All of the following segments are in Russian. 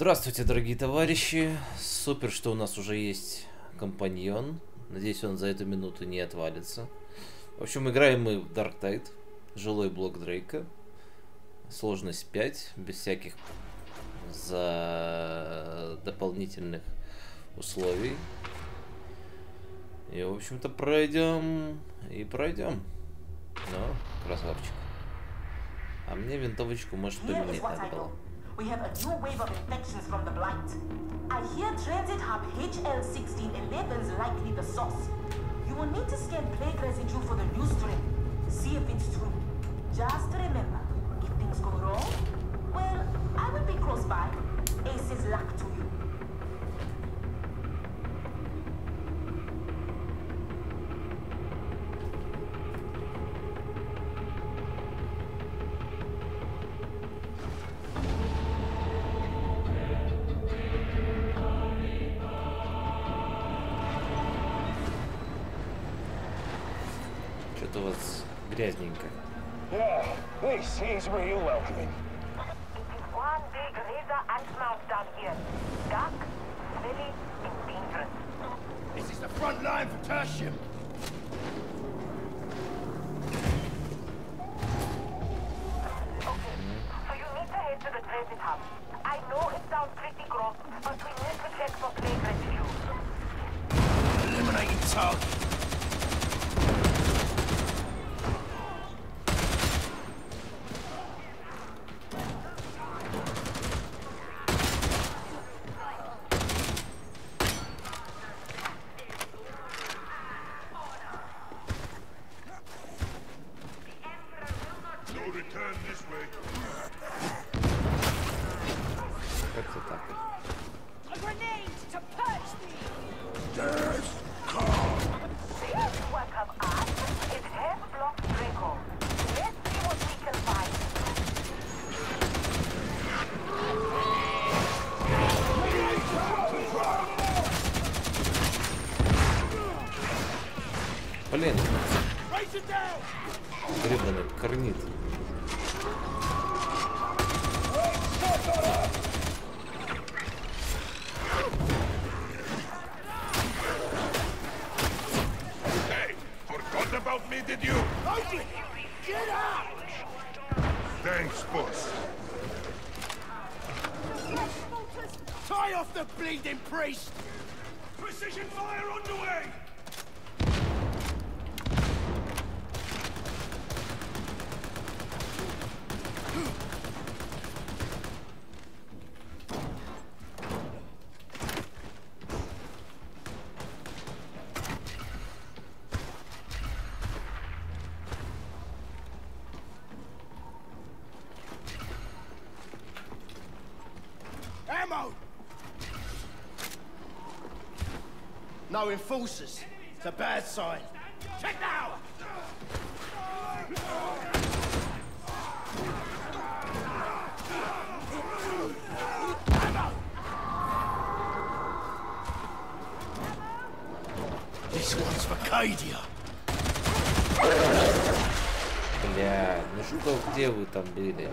Здравствуйте, дорогие товарищи. Супер, что у нас уже есть компаньон. Надеюсь, он за эту минуту не отвалится. В общем, играем мы в Dark Tide. Жилой блок Дрейка. Сложность 5, без всяких за дополнительных условий. И, в общем-то, пройдем и пройдем. Ну, красавчик. А мне винтовочку, может, поменять надо было. We have a new wave of infections from the blight. I hear transit hub HL1611 is likely the source. You will need to scan plague residue for the new strain. See if it's true. Just remember, if things go wrong, well, I will be close by. Ace is luck to you. у вас грязненько. Yeah, this is real welcoming. It is one big razor and mouth down here. Dark, smelly, and dangerous. This is the front line for Tertium. Precision fire underway! No enforcers. It's a bad sign. Check now! Ammo! This one's for Cadia. Бля, ну что, где вы там были?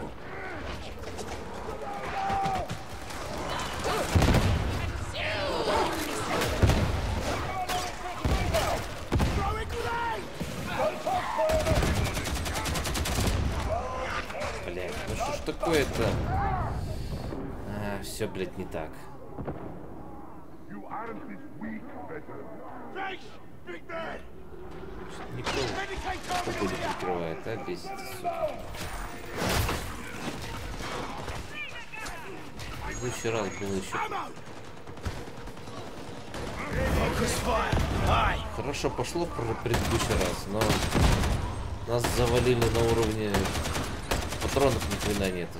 Такое-то? А, все, блядь, не так. Никто target погоди прикрывает, а? Бесит, сука. Предыдущий раз еще хорошо пошло в пр- предыдущий раз, но нас завалили на уровне патронов ни хрена нету.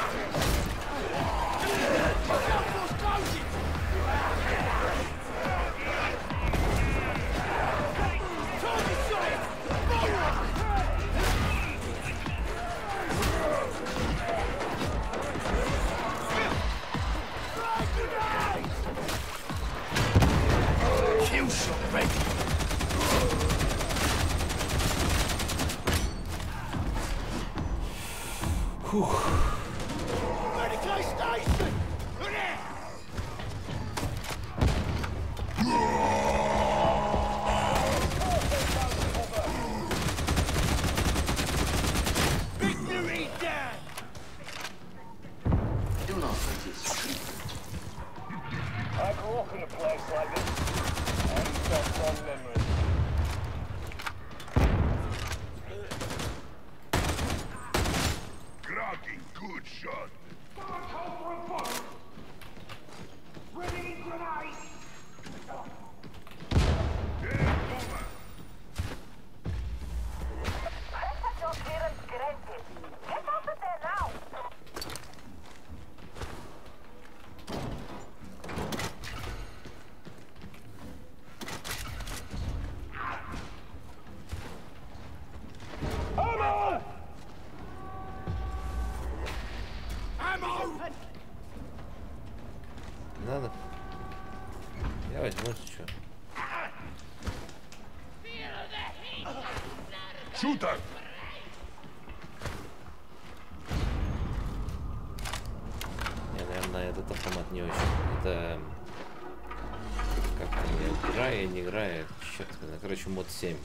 играю, я не играю. Черт, короче, мод 7.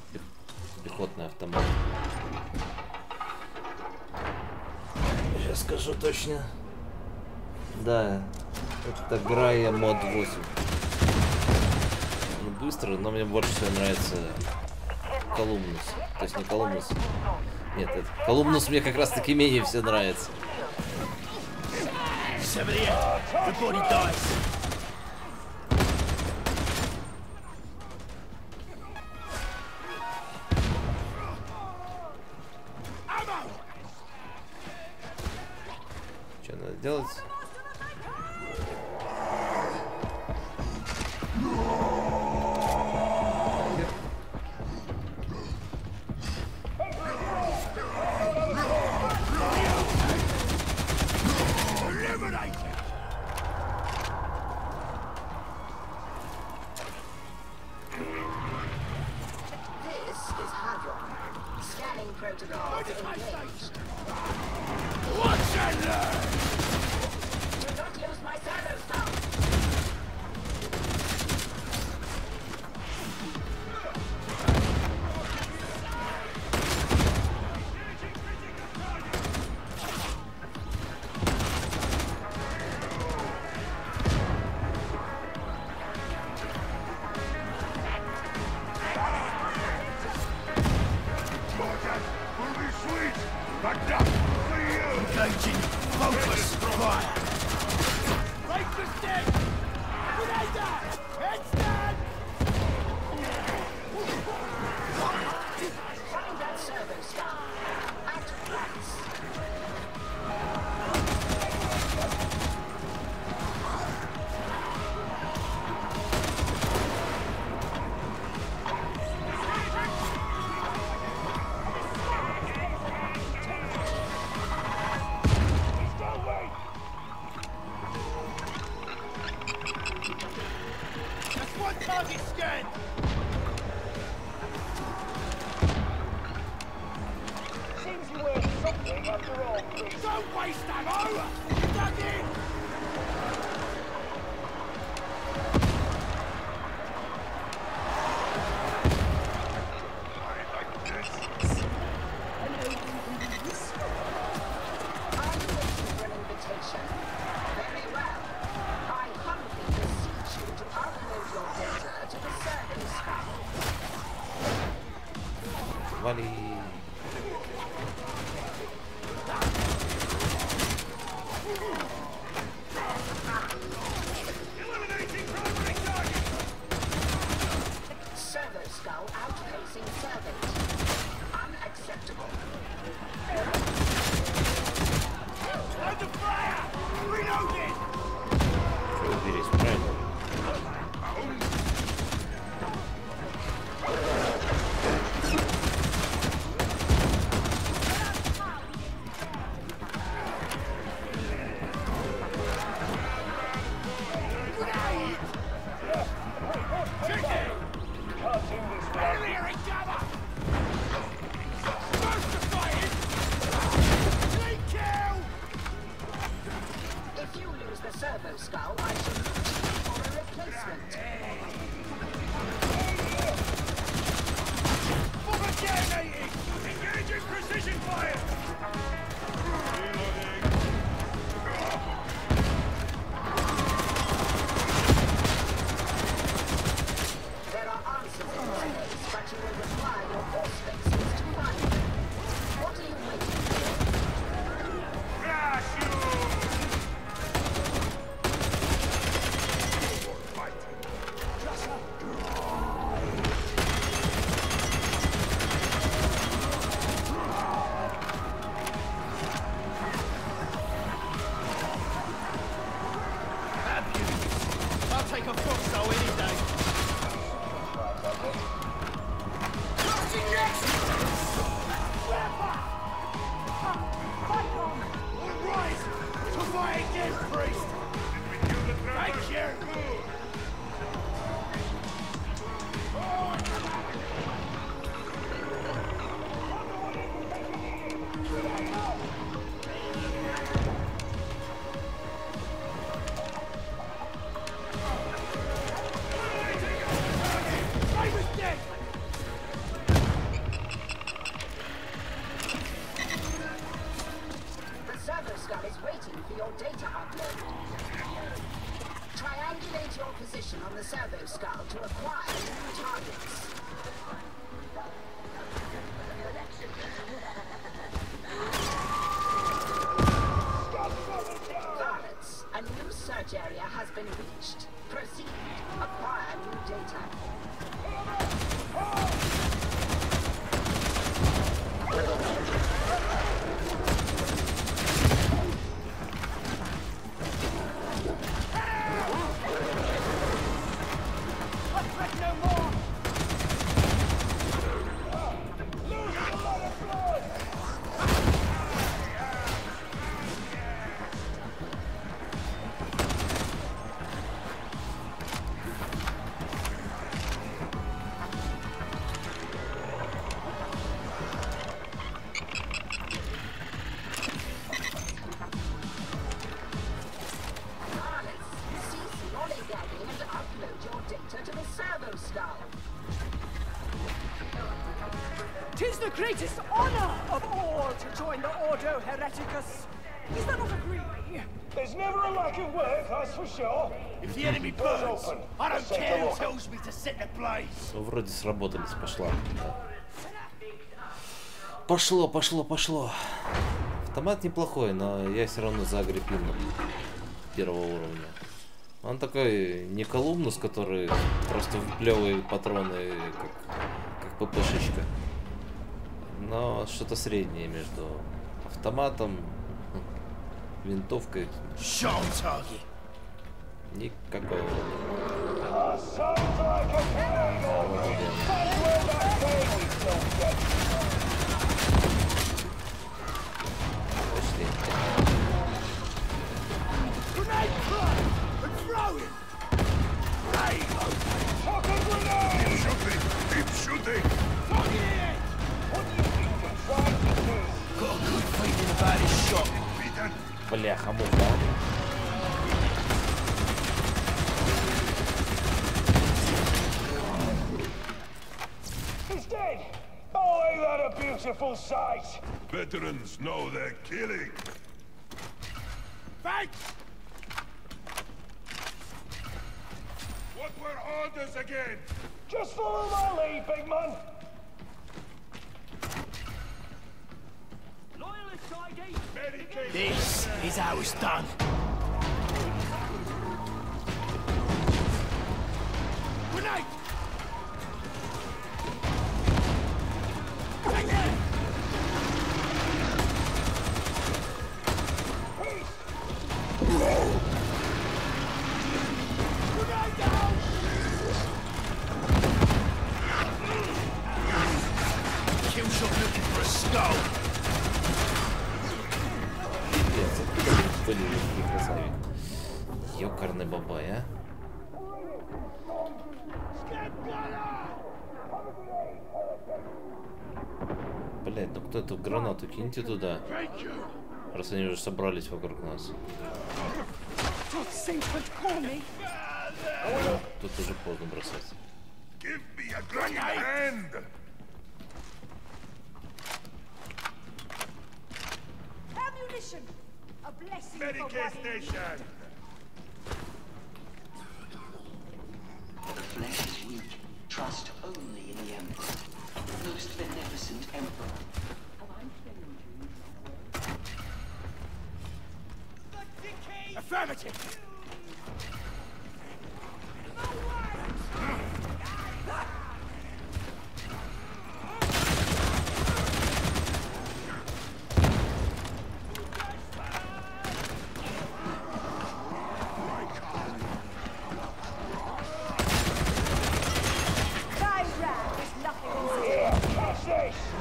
Пехотный автомат. Сейчас скажу точно. Да, это Грая мод 8. Он ну, быстро, но мне больше всего нравится Колумнус. То есть не Колумнус. Нет, это... Колумнус мне как раз таки менее все нравится. What's in there? Detonating! Engaging precision fire! Greatest honor of all to join the Ordo Hereticus. Is that not agree? There's never a lack of work, that's for sure. If the enemy burns. I don't care who tells me to set the blaze. Ну, вроде сработались, пошла. Да. Пошло, пошло, пошло. Автомат неплохой, но я все равно за агриппину первого уровня. Он такой не колумнус, который просто вплевывает патроны как, как ППшечка. Но что-то среднее между автоматом, винтовкой. Никакого. That sounds like a plan, all right. a good feeling about this shot. Beaten! Бляха, муха. He's dead! Oh, ain't that a beautiful sight? Veterans know they're killing! Thanks! What were orders again? Just follow my lead, big man. This is how it's done. Блять, ну кто эту гранату киньте туда, раз они уже собрались вокруг нас. Тут уже поздно бросать. Give Emperor. Affirmative!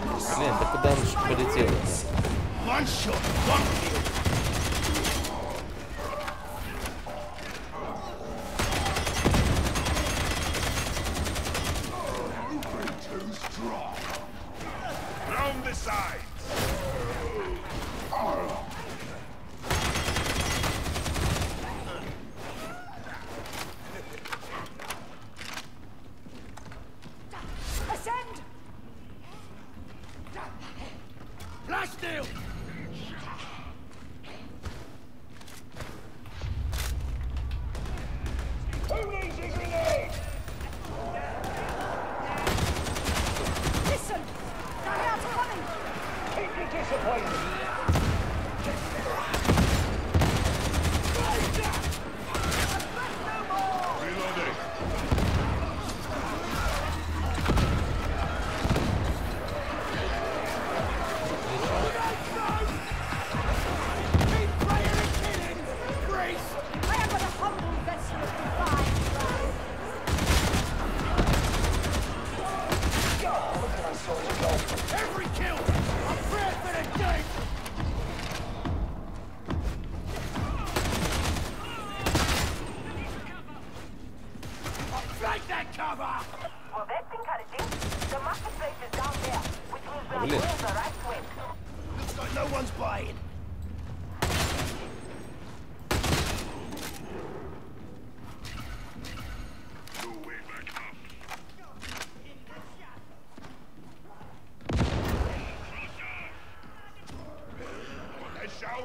Блин, да куда он ж полетел-то?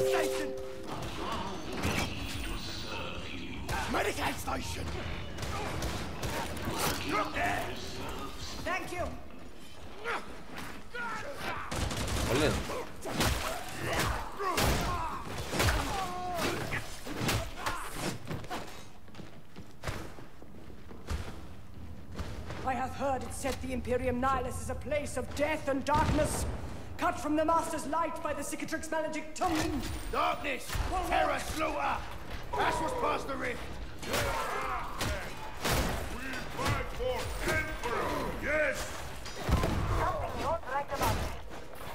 station! Medic station! Look there! Thank you! Olin. I have heard it said the Imperium Nihilus is a place of death and darkness cut from the Master's light by the Cicatrix Maledictum. Darkness! Terror! Slaughter! That's was past the rift! We fight for Emperor. Yes. Something not right about this.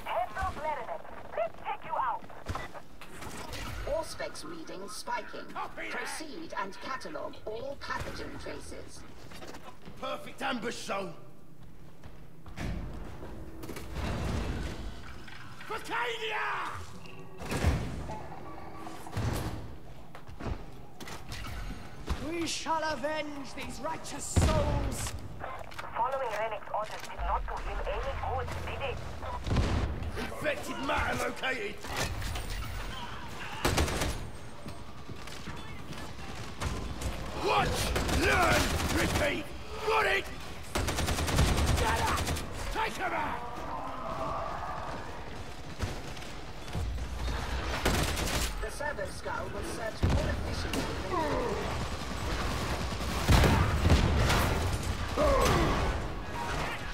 Hendro Blerinet, let's take you out. Auspex reading spiking. Proceed and catalogue all pathogen traces. Perfect ambush zone! Britannia! We shall avenge these righteous souls. Following Rennick's orders did not do him any good, did it? Infected matter located! Watch! Learn! Repeat! Got it! Get up! Take him out! Shadow Skull will search more efficiently.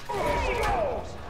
There she goes!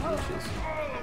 bushes.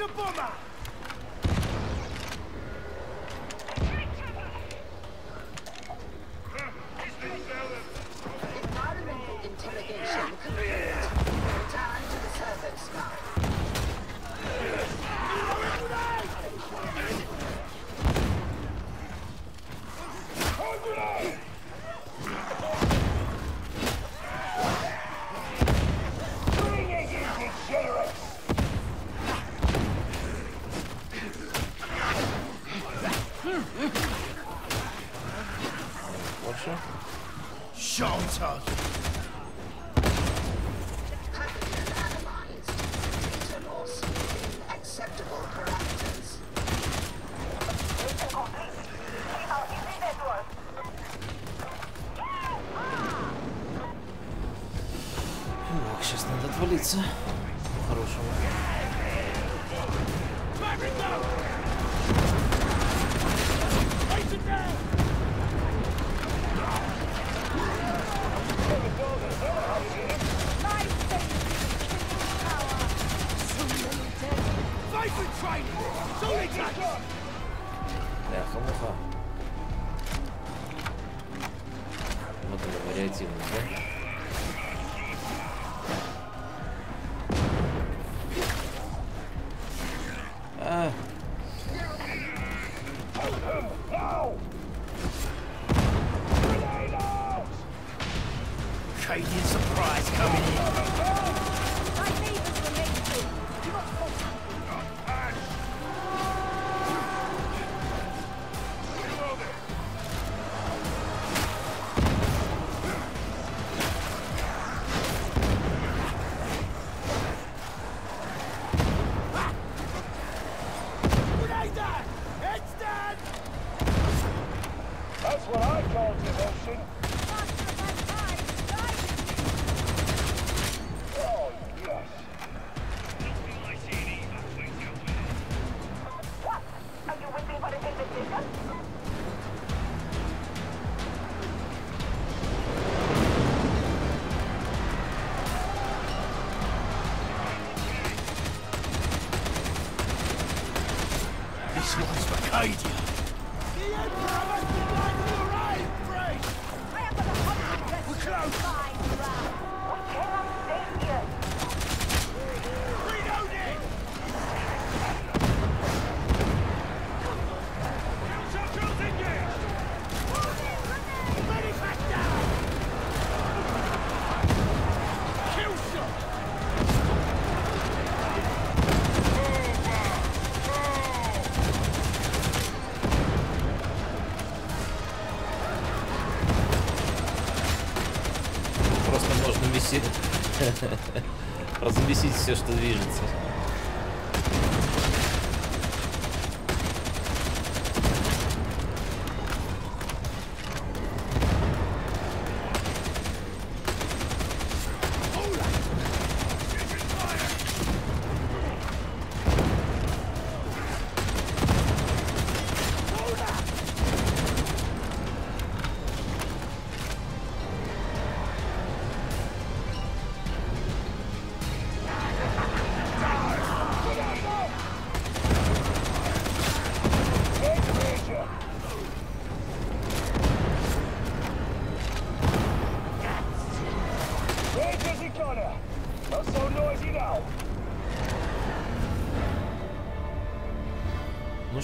de bomba! Так, сейчас надо отвалиться. По-хорошему. Бляха-муха. Вот это вариативность, да?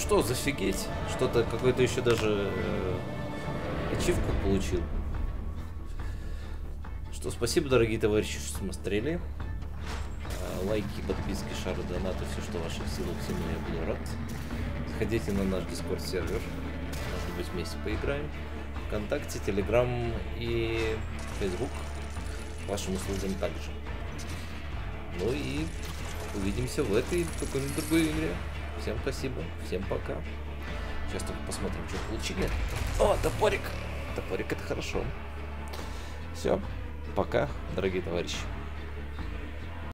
Что, зафигеть. Что-то какой-то еще даже э, ачивку получил. Что, спасибо, дорогие товарищи, что смотрели. Э, Лайки, подписки, шары, донаты, все, что в ваших силах, всему я буду рад. Заходите на наш Discord сервер. Может быть, вместе поиграем. ВКонтакте, Телеграм и Facebook. К вашим услугам также. Ну и увидимся в этой какой-нибудь другой игре. Всем спасибо, всем пока. Сейчас только посмотрим, что получили. О, топорик. Топорик это хорошо. Все, пока, дорогие товарищи.